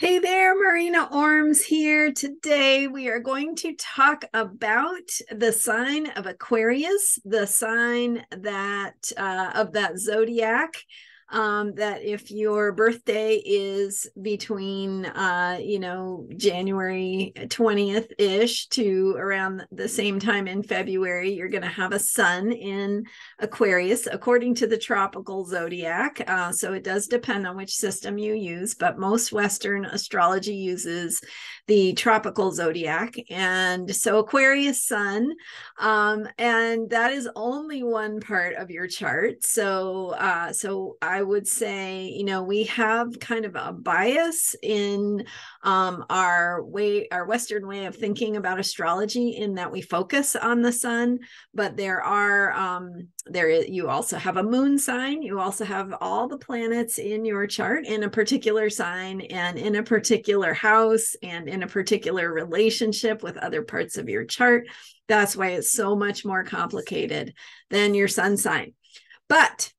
Hey there, Marina Ormes here. Today we are going to talk about the sign of Aquarius, the sign that uh, of that zodiac um, that if your birthday is between, uh, you know, January 20th ish to around the same time in February, you're going to have a sun in Aquarius according to the tropical zodiac. Uh, so it does depend on which system you use, but most Western astrology uses the tropical zodiac. And so Aquarius sun, um, and that is only one part of your chart. So, uh, so I would say, you know, we have kind of a bias in um, our way, our Western way of thinking about astrology in that we focus on the sun, but there are, um, there is, you also have a moon sign. You also have all the planets in your chart in a particular sign and in a particular house and in a particular relationship with other parts of your chart. That's why it's so much more complicated than your sun sign. But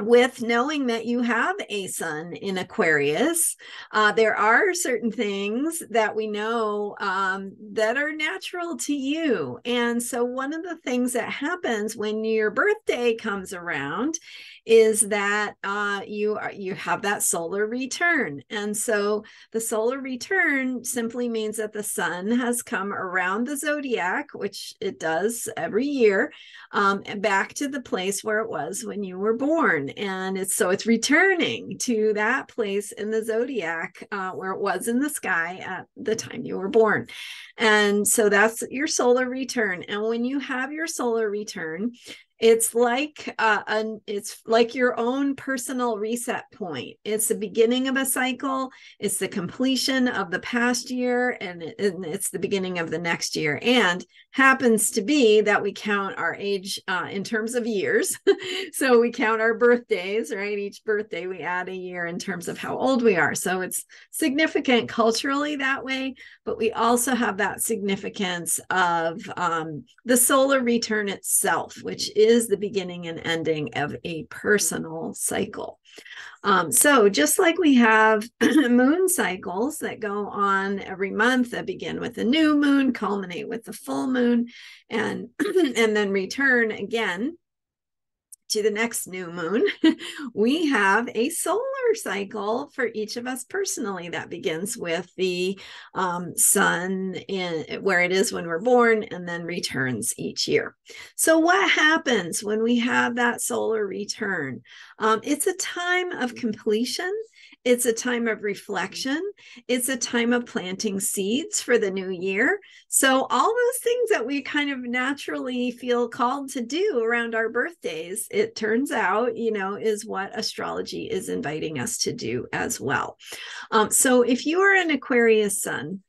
with knowing that you have a sun in Aquarius, uh, there are certain things that we know um, that are natural to you. And so, one of the things that happens when your birthday comes around is that uh, you are you have that solar return, and so the solar return simply means that the sun has come around the zodiac, which it does every year, um, back to the place where it was when you were born. And it's so it's returning to that place in the zodiac uh, where it was in the sky at the time you were born. And so that's your solar return. And when you have your solar return it's like uh, an, it's like your own personal reset point. It's the beginning of a cycle it's the completion of the past year and, it, and it's the beginning of the next year and happens to be that we count our age uh, in terms of years. So we count our birthdays right? Each birthday we add a year in terms of how old we are. So it's significant culturally that way but we also have that significance of um, the solar return itself which is the beginning and ending of a personal cycle. Um, so, just like we have moon cycles that go on every month that begin with a new moon, culminate with the full moon, and and then return again to the next new moon, we have a solar cycle for each of us personally that begins with the um, sun in where it is when we're born and then returns each year. So, what happens when we have that solar return? Um, it's a time of completion it's a time of reflection. It's a time of planting seeds for the new year. So, all those things that we kind of naturally feel called to do around our birthdays, it turns out, you know, is what astrology is inviting us to do as well. Um, so, if you are an Aquarius sun,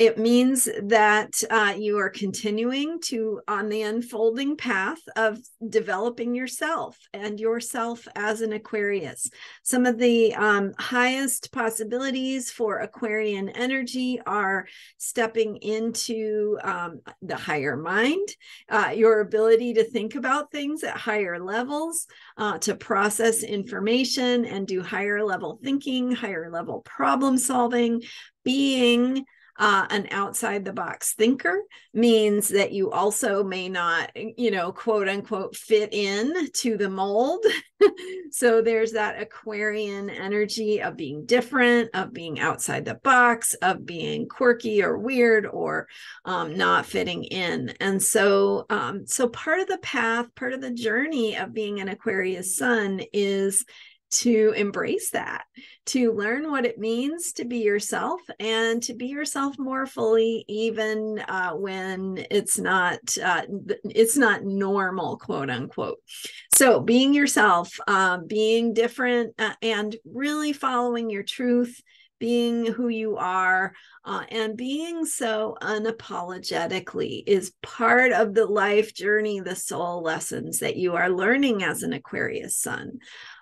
it means that uh, you are continuing to on the unfolding path of developing yourself and yourself as an Aquarius. Some of the um, highest possibilities for Aquarian energy are stepping into um, the higher mind, uh, your ability to think about things at higher levels, uh, to process information and do higher level thinking, higher level problem solving, being uh, an outside the box thinker means that you also may not, you know, quote unquote, fit in to the mold. so there's that Aquarian energy of being different, of being outside the box, of being quirky or weird or um, not fitting in. And so, um, so part of the path, part of the journey of being an Aquarius sun is to embrace that, to learn what it means to be yourself and to be yourself more fully, even uh, when it's not uh, it's not normal, quote unquote. So, being yourself, uh, being different, uh, and really following your truth, being who you are, uh, and being so unapologetically is part of the life journey, the soul lessons that you are learning as an Aquarius sun.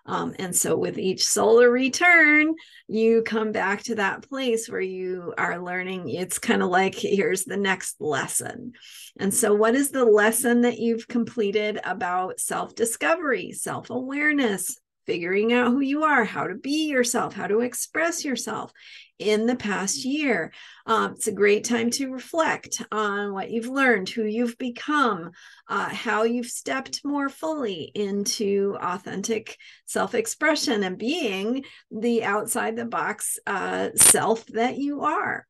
Um, and so with each solar return, you come back to that place where you are learning. It's kind of like here's the next lesson. And so, what is the lesson that you've completed about self discovery, self awareness, figuring out who you are, how to be yourself, how to express yourself in the past year. Um, it's a great time to reflect on what you've learned, who you've become, uh, how you've stepped more fully into authentic self expression and being the outside the box uh, self that you are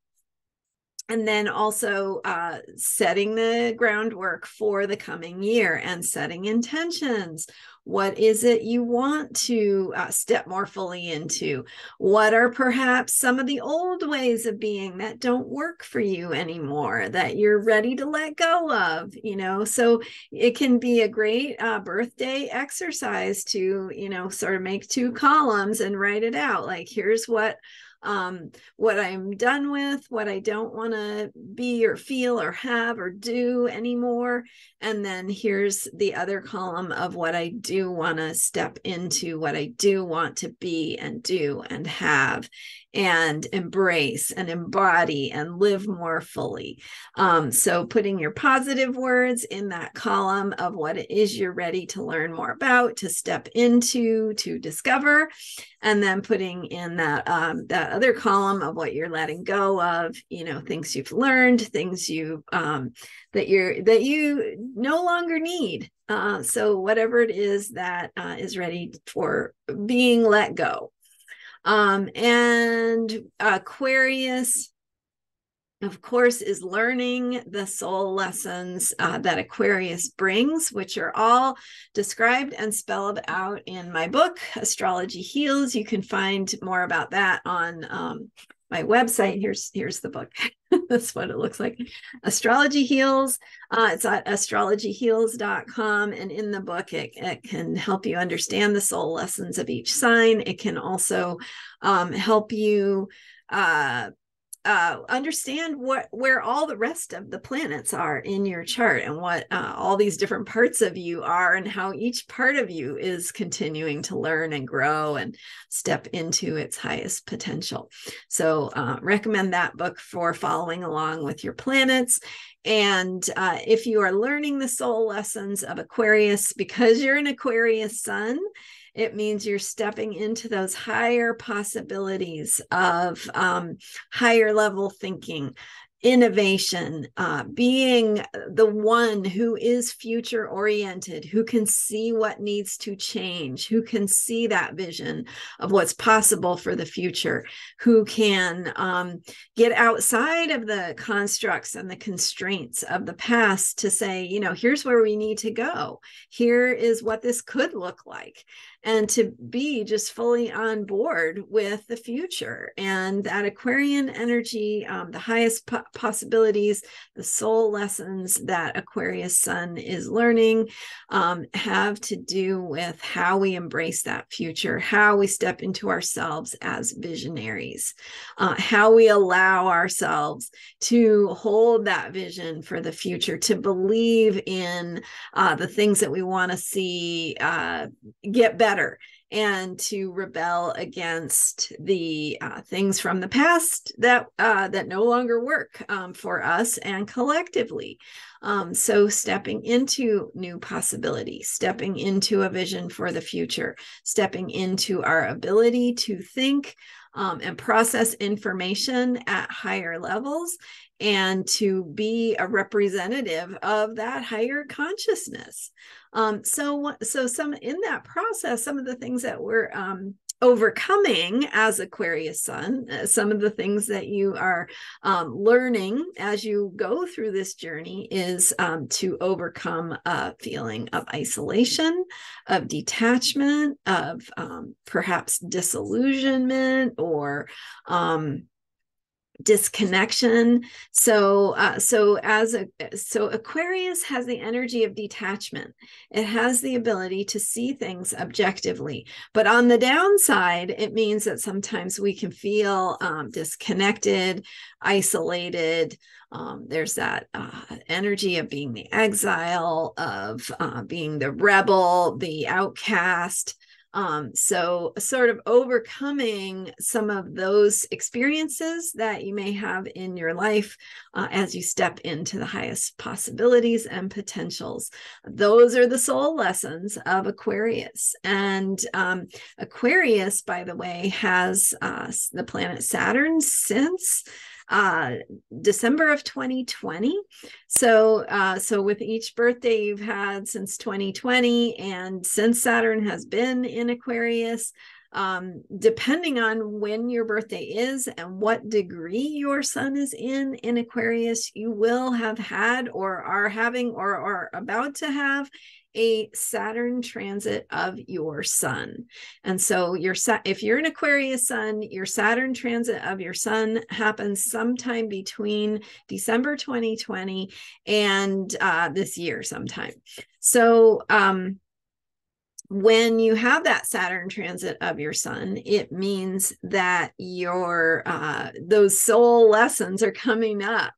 and then also uh, setting the groundwork for the coming year and setting intentions. What is it you want to uh, step more fully into? What are perhaps some of the old ways of being that don't work for you anymore that you're ready to let go of you know? So it can be a great uh, birthday exercise to you know sort of make two columns and write it out. Like here's what um, what I'm done with, what I don't want to be or feel or have or do anymore. And then here's the other column of what I do want to step into, what I do want to be and do and have and embrace and embody and live more fully. Um, so, putting your positive words in that column of what it is you're ready to learn more about, to step into, to discover, and then putting in that um, that other column of what you're letting go of, you know, things you've learned, things you um, that you're that you no longer need. Uh, so whatever it is that uh, is ready for being let go um, and Aquarius, of course, is learning the soul lessons uh, that Aquarius brings, which are all described and spelled out in my book, Astrology Heals. You can find more about that on um, my website. Here's here's the book. That's what it looks like. Astrology Heals. Uh, it's at astrologyheals.com. And in the book, it, it can help you understand the soul lessons of each sign. It can also um, help you uh, uh, understand what where all the rest of the planets are in your chart and what uh, all these different parts of you are and how each part of you is continuing to learn and grow and step into its highest potential. So uh, recommend that book for following along with your planets. And uh, if you are learning the soul lessons of aquarius because you're an aquarius sun it means you're stepping into those higher possibilities of um, higher level thinking innovation, uh, being the one who is future oriented, who can see what needs to change, who can see that vision of what's possible for the future, who can um, get outside of the constructs and the constraints of the past to say, you know, here's where we need to go. Here is what this could look like and to be just fully on board with the future. And that aquarian energy um, the highest po- possibilities the soul lessons that aquarius sun is learning um, have to do with how we embrace that future how we step into ourselves as visionaries uh, how we allow ourselves to hold that vision for the future to believe in uh, the things that we want to see uh, get better better and to rebel against the uh, things from the past that uh, that no longer work um, for us and collectively. Um, so stepping into new possibilities, stepping into a vision for the future, stepping into our ability to think um, and process information at higher levels and to be a representative of that higher consciousness. Um, so so some in that process some of the things that we're um, overcoming as aquarius sun uh, some of the things that you are um, learning as you go through this journey is um, to overcome a feeling of isolation of detachment of um, perhaps disillusionment or um, disconnection. So uh, so as a so aquarius has the energy of detachment. It has the ability to see things objectively. But on the downside it means that sometimes we can feel um, disconnected isolated. Um, there's that uh, energy of being the exile of uh, being the rebel the outcast Um, so, sort of overcoming some of those experiences that you may have in your life uh, as you step into the highest possibilities and potentials. Those are the soul lessons of Aquarius. And um, Aquarius, by the way, has uh, the planet Saturn since uh, December of 2020. So, uh, so with each birthday you've had since 2020, and since Saturn has been in Aquarius, um, depending on when your birthday is and what degree your sun is in in Aquarius, you will have had or are having or are about to have a Saturn transit of your sun. And so your if you're an Aquarius sun, your Saturn transit of your sun happens sometime between December 2020 and uh, this year sometime. So um, when you have that Saturn transit of your sun, it means that your uh, those soul lessons are coming up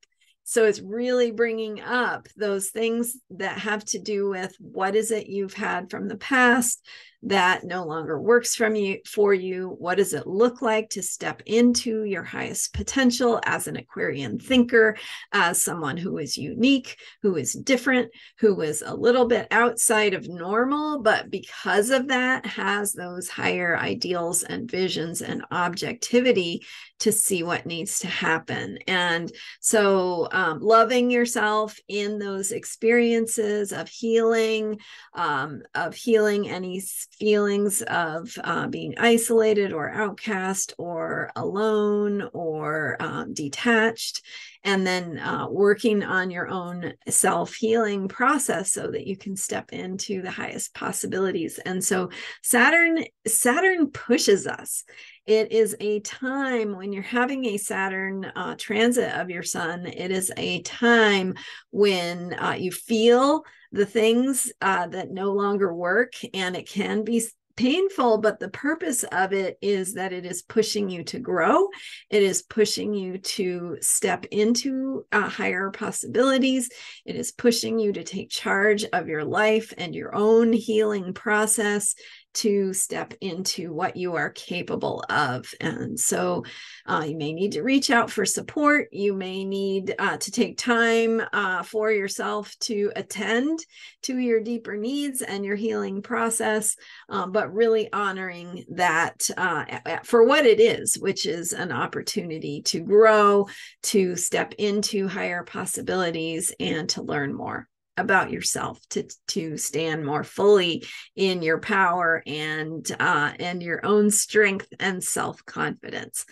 so it's really bringing up those things that have to do with what is it you've had from the past that no longer works from you for you. What does it look like to step into your highest potential as an aquarian thinker as someone who is unique who is different who is a little bit outside of normal but because of that has those higher ideals and visions and objectivity to see what needs to happen. And so um, loving yourself in those experiences of healing um, of healing any feelings of uh, being isolated or outcast or alone or um, detached. And then uh, working on your own self healing process so that you can step into the highest possibilities. And so saturn saturn pushes us. It is a time when you're having a saturn uh, transit of your sun. It is a time when uh, you feel the things uh, that no longer work and it can be painful, but the purpose of it is that it is pushing you to grow. It is pushing you to step into uh, higher possibilities. It is pushing you to take charge of your life and your own healing process to step into what you are capable of. And so uh, you may need to reach out for support. You may need uh, to take time uh, for yourself to attend to your deeper needs and your healing process, um, but really honoring that uh, for what it is, which is an opportunity to grow, to step into higher possibilities, and to learn more about yourself to to stand more fully in your power and uh, and your own strength and self confidence.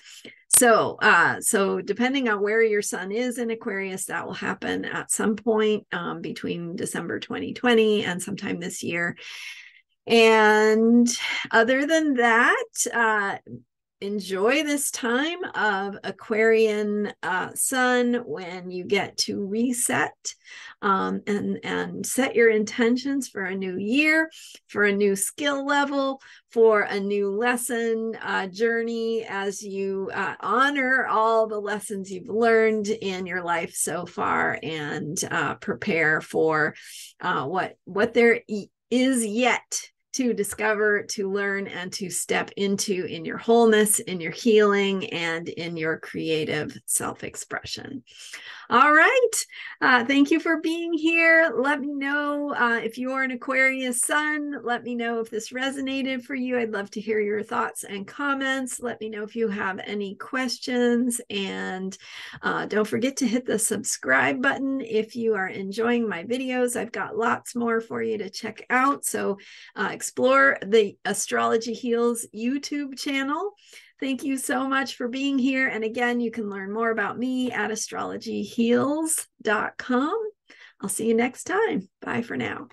So, uh, so depending on where your sun is in Aquarius, that will happen at some point um, between December 2020 and sometime this year. And other than that, uh, enjoy this time of Aquarian uh, sun when you get to reset um, and and set your intentions for a new year, for a new skill level, for a new lesson uh, journey as you uh, honor all the lessons you've learned in your life so far and uh, prepare for uh, what what there is yet to discover, to learn, and to step into in your wholeness, in your healing, and in your creative self expression. All right. Uh, thank you for being here. Let me know uh, if you're an Aquarius sun. Let me know if this resonated for you. I'd love to hear your thoughts and comments. Let me know if you have any questions. And uh, don't forget to hit the subscribe button if you are enjoying my videos. I've got lots more for you to check out. So uh, explore the Astrology Heals YouTube channel. Thank you so much for being here. And again, you can learn more about me at astrologyheals.com. I'll see you next time. Bye for now.